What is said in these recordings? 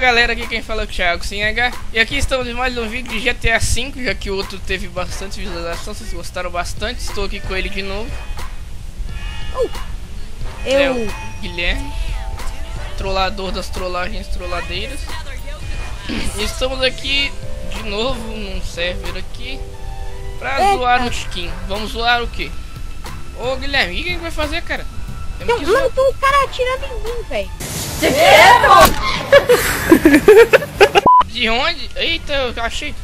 Fala galera, aqui quem fala é o Thiago H E aqui estamos em mais um vídeo de GTA V Já que o outro teve bastante visualização Vocês gostaram bastante, estou aqui com ele de novo Uh, É eu. o Guilherme Trollador das trollagens trolladeiras E estamos aqui de novo num server aqui Pra Eita. zoar um skin Vamos zoar o quê? Ô Guilherme, o que a gente vai fazer, cara? Temos Tem, que zoar mano, tem um cara atirando em mim, velho. De onde? Eita, eu achei.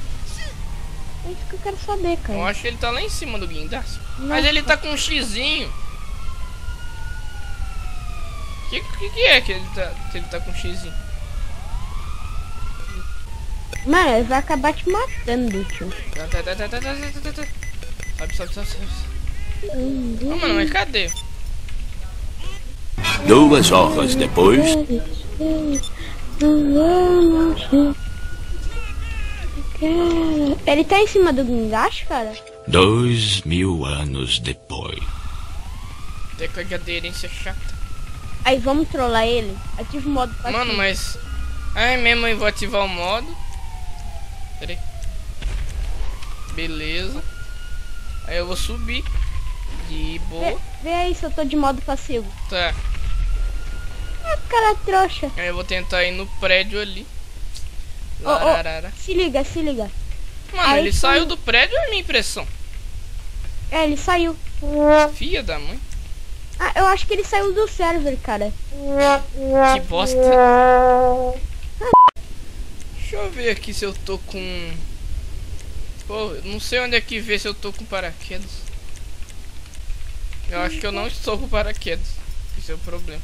É isso que eu quero saber, cara. Eu acho que ele tá lá em cima do guindaste. Mas ele tá com um xizinho. O que, que, que, é que ele tá, que ele tá com um xizinho? Mano, ele vai acabar te matando, tio. Tá, tá, tá, tá, tá, tá, tá. tá, tá. Sobe, sobe, sobe, sobe. Hum, mano, mas cadê? Duas horas depois. Ele tá em cima do guindaste, cara? Dois mil anos depois. Teca de aderência chata. Aí vamos trollar ele. Ativa o modo passivo. Mano, mas... Ai, mesmo eu vou ativar o modo. Pera aí. Beleza. Aí eu vou subir. De Vê, boa. vê aí se eu tô de modo passivo. Tá. Ah, cara trouxa. Aí eu vou tentar ir no prédio ali. Ô. Lararara. Se liga, se liga. Mano, Aí ele foi- saiu do prédio, é a minha impressão. É, ele saiu. Filha da mãe. Ah, eu acho que ele saiu do server, cara. Que bosta. Deixa eu ver aqui se eu tô com. Pô, não sei onde é que vê se eu tô com paraquedas. Eu acho que eu não estou com paraquedas. Esse é o problema.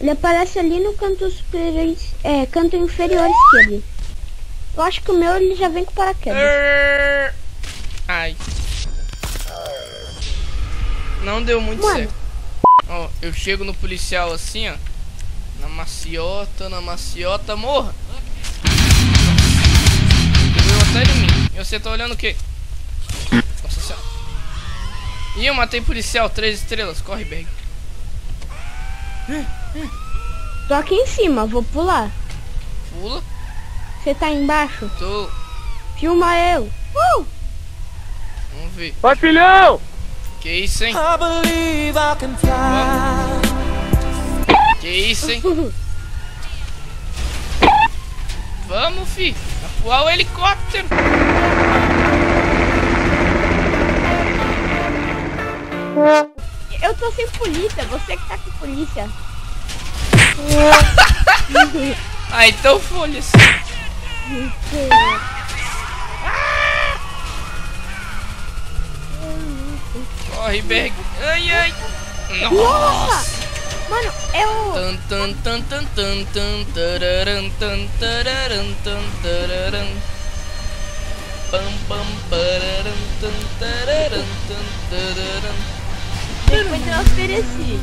Ele aparece ali no canto superior, é, canto inferior esquerdo. Eu acho que o meu ele já vem com paraquedas. Ai. Não deu muito Mano. certo. Ó, eu chego no policial assim, ó. Na maciota, na maciota, morra. Ele até em mim. E você tá olhando o quê? Nossa senhora. Ih, eu matei policial, três estrelas. Corre, Berg. Tô aqui em cima, vou pular. Pula. Você tá embaixo? Tô. Filma eu. Uh! Vamos ver. Vai, filhão! Que isso, hein? I believe I can fly. Que isso, hein? Vamos, fi. Voar o helicóptero. Eu tô sem polícia, você que tá com polícia. Ah, então folha-se. Corre, Berg. Ai, ai. Nossa. Nossa! Mano, eu. Tan, tan, tan, tan, tan, tan, tararam, tan, tararam, tan, tararam. Pam, pam, pararam, tan, tararam, tan, tararam. Depois eu ofereci.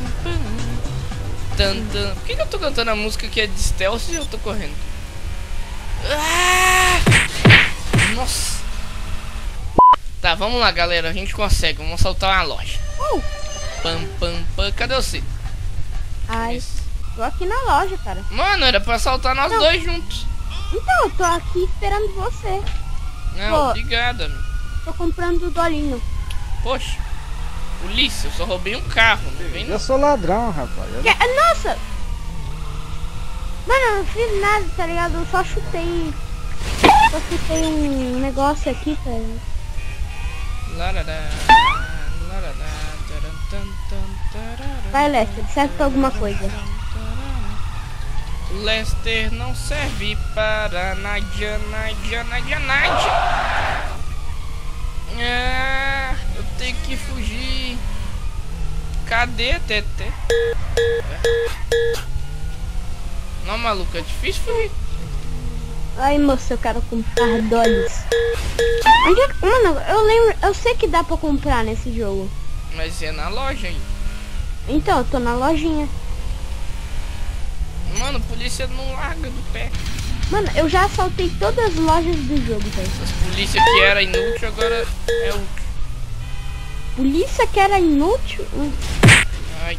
Tan, tan. Por que, que eu tô cantando a música que é de stealth e eu tô correndo? Ah! Nossa. Tá, vamos lá, galera. A gente consegue. Vamos saltar uma loja. Uh! Pam, pam, pam. Cadê você? Ai, tô aqui na loja, cara. Mano, era pra saltar nós dois juntos. Então, eu tô aqui esperando você. Não, Pô. obrigado, amigo. Tô comprando o dolinho. Poxa. Polícia, eu só roubei um carro. Não vem Eu não. sou ladrão, rapaz. Eu- Que- Nossa! Mano, eu não fiz nada, tá ligado? Eu só chutei. Só chutei um negócio aqui, cara. Larará, larará, taran, tan, tan, tarará. Vai, Lester, serve pra alguma coisa. Lester não serve para Nadia, Nadia, Nadia, Nadia. Ah, eu tenho que fugir. Cadê a Tete? Não, maluco, é difícil fugir. Ai, moço, eu quero comprar dólares. Onde é que... Mano, eu lembro... Eu sei que dá pra comprar nesse jogo. Mas é na loja aí. Então, eu tô na lojinha. Mano, polícia não larga do pé. Mano, eu já assaltei todas as lojas do jogo, velho. As polícia que era inútil agora é útil. Polícia que era inútil, hum, Ai,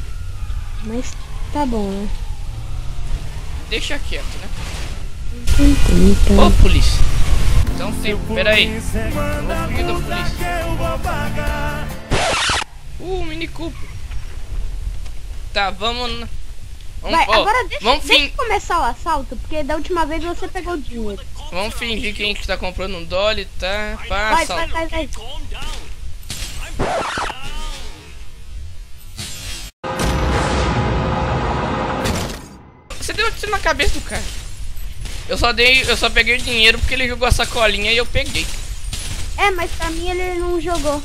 mas tá bom, né? deixa quieto, né? Ô, polícia. Então tem, pera aí. Eu vou fugir da polícia. Uh, Mini Cooper. Tá, vamos... Vamos, Vai, ó, agora deixa, vamos, deixa fin- começar o assalto, porque da última vez você pegou o dinheiro. vamos fingir que a gente tá comprando um Dolly, tá? Vai, Passa. vai, vai, vai. Você na cabeça do cara. Eu só dei, eu só peguei o dinheiro porque ele jogou a sacolinha e eu peguei. É, mas pra mim ele não jogou.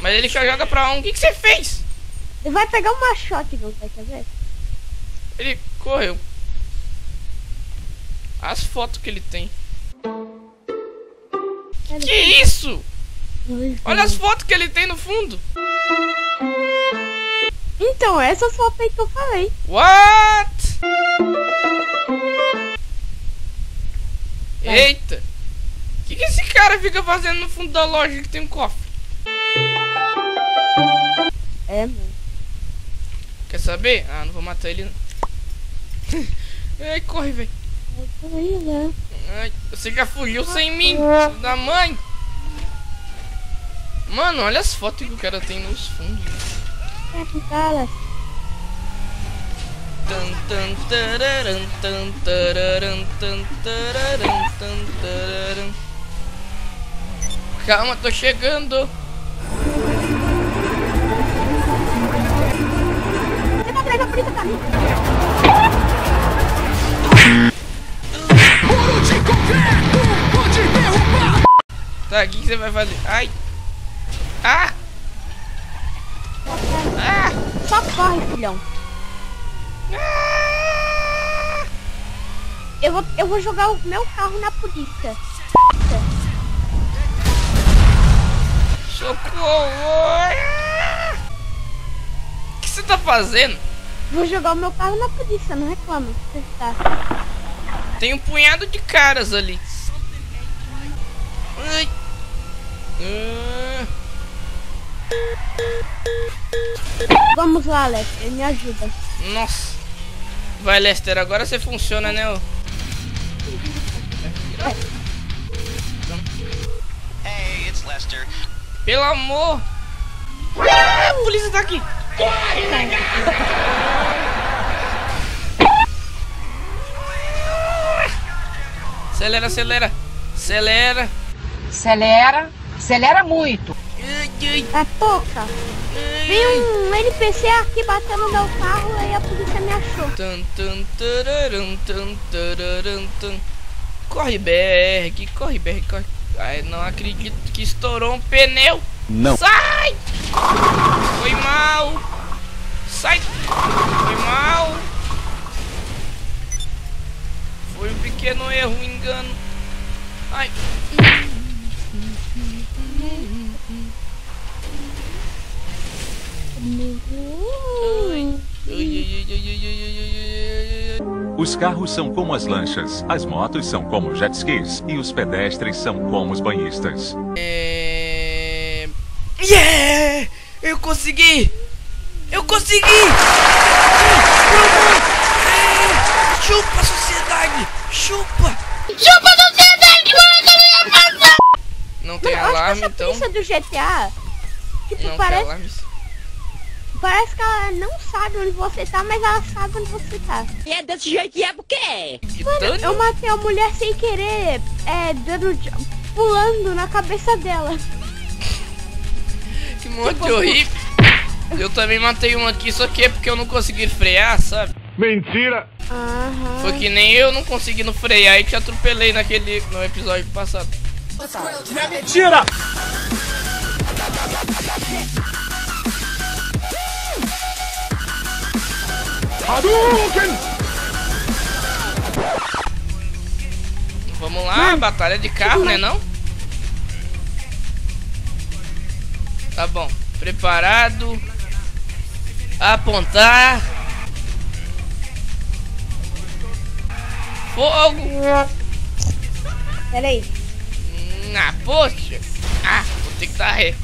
Mas ele só joga pra um. O que, que você fez? Ele vai pegar uma shotgun, vai quer ver? Ele correu. As fotos que ele tem. Ele Que isso? Olha as fotos que ele tem no fundo. Então, essas fotos aí que eu falei. What? Eita. O que, que esse cara fica fazendo no fundo da loja que tem um cofre? É, mano. Quer saber? Ah, não vou matar ele. Ai, corre, velho. Né? Ai, você já fugiu sem mim, da mãe. Mano, olha as fotos que o cara tem nos fundos. Tanta, caras. Calma, tô chegando. Muro de concreto pode derrubar. Tá, o que, que você vai fazer? Ai. Ah! Só corre, filhão. Eu vou, eu vou jogar o meu carro na polícia. Socorro! O que você tá fazendo? Vou jogar o meu carro na polícia, não reclama. Você tá. Tem um punhado de caras ali. Ai. Ah. Vamos lá, Lester, me ajuda. Nossa. Vai, Lester, agora você funciona, né? ô? Hey, it's Lester. Pelo amor. Ah, a polícia tá aqui. Acelera, acelera. Acelera. Acelera, acelera muito. É pouca. ai, Vem ai. um NPC aqui batendo no meu carro e a polícia me achou. Corre, Berg, corre, Berg, corre. Ai, não acredito que estourou um pneu. Não. Sai! Foi mal. Sai! Foi mal. Foi um pequeno erro, um engano. Ai. Os carros são como as lanchas, as motos são como jet skis e os pedestres são como os banhistas. É... Yeah! Eu consegui! Eu consegui! É, Chupa, sociedade! Chupa! Chupa, sociedade! Não tem Mano, eu acho alarme, que essa então. polícia do GTA, tipo, Não tem parece, alarme. Parece que ela não sabe onde você tá, mas ela sabe onde você tá. E é desse jeito que é porque é. Gritando? Eu matei a mulher sem querer, é, dando, pulando na cabeça dela. Que monte horrível. Eu também matei um aqui, só que é porque eu não consegui frear, sabe? Mentira! Aham. Foi que nem eu não conseguindo frear e te atropelei naquele no episódio passado. Mentira! Hadouken! Vamos lá, batalha de carro, né não? Tá bom. Preparado. Apontar. Fogo. Pera aí. Hum, Ah, poxa. Ah, vou ter que dar ré.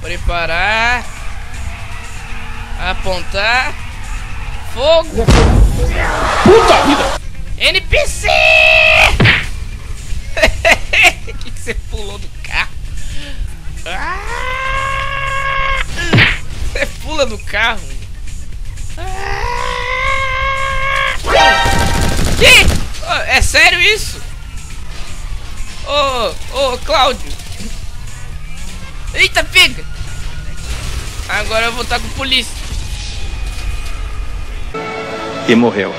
Preparar. Apontar. Fogo! Puta vida! NPC! que que você pulou do carro? Ah! Você pula do carro. Ah! Que? Ô, é sério isso? Ô, ô, Cláudio. Eita, pega! Agora eu vou estar com polícia. E morreu.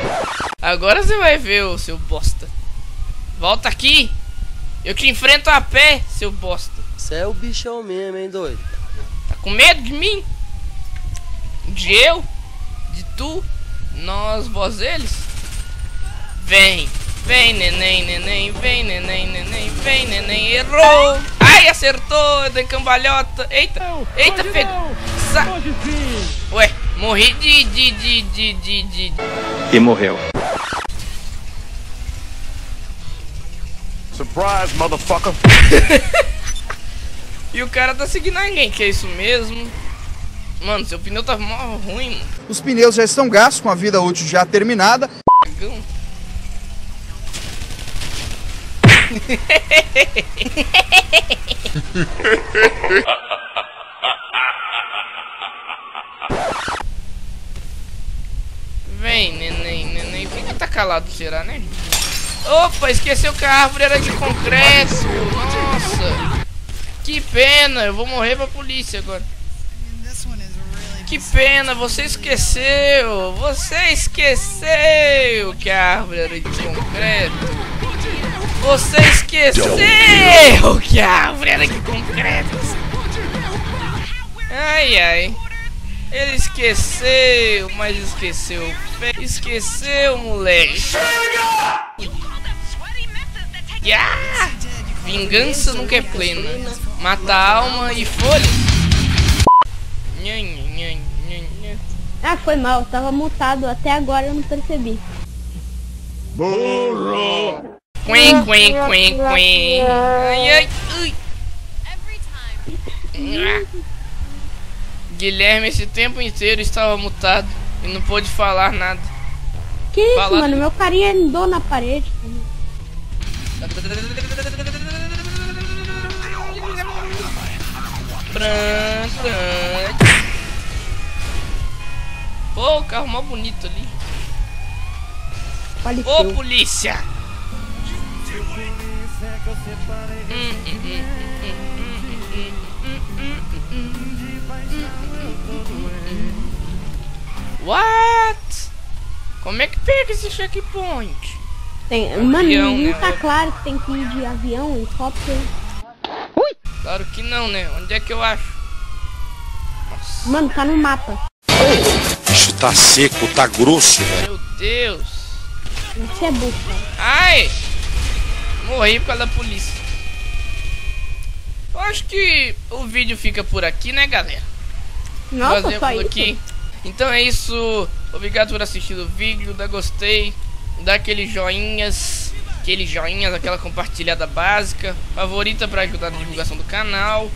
Agora você vai ver, ô seu bosta. Volta aqui. Eu te enfrento a pé, seu bosta. Você é o bichão mesmo, hein, doido? Tá com medo de mim? De eu? De tu? Nós, vós, eles? Vem, vem, neném, neném, vem, neném, neném, vem, neném, errou! Ai, acertou, eu dei cambalhota. Eita, eita, pega. Sa Ué, morri de, de, de, de, de, de. E morreu. Surprise, motherfucker! E o cara tá seguindo alguém, que é isso mesmo? Mano, seu pneu tá mó ruim, mano. Os pneus já estão gastos, com a vida útil já terminada. Vem, neném, neném. Por que tá calado, será, né? Opa, esqueceu que a árvore era de concreto. Nossa. Que pena, eu vou morrer pra polícia agora. Que pena, você esqueceu. Você esqueceu que a árvore era de concreto. Você esqueceu que a árvore era de concreto. Ai, ai. Ele esqueceu, mas esqueceu. Esqueceu, moleque. Yeah! Vingança nunca é plena. Mata a alma e folha. Ah, foi mal, eu tava mutado, até agora eu não percebi. Burro! Quen, quen, quen, quen. Ai, ai. Ah. Guilherme esse tempo inteiro estava mutado e não pôde falar nada. Que isso, mano? Meu carinha andou na parede. Pô, o carro mó bonito ali. Ô, Faleceu. polícia! What? Como é que pega esse checkpoint? Tem, mano, Avião, não né? tá claro que tem que ir de avião, helicóptero. Claro que não, né? Onde é que eu acho? Mano, tá no mapa. bicho tá seco, tá grosso, velho. Meu Deus! Você é burro. Ai! Morri por causa da polícia. Eu acho que o vídeo fica por aqui, né, galera? Nossa, Fazer só isso? aqui. Então é isso. Obrigado por assistir o vídeo. Dá gostei. Dá aqueles joinhas. Aqueles joinhas, aquela compartilhada básica. Favorita pra ajudar na divulgação do canal.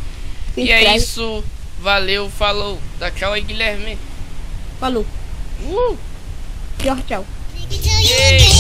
Se e é isso. Valeu, falou. Dá tchau aí, Guilherme. Falou. Uh! Tchau, tchau. Yay.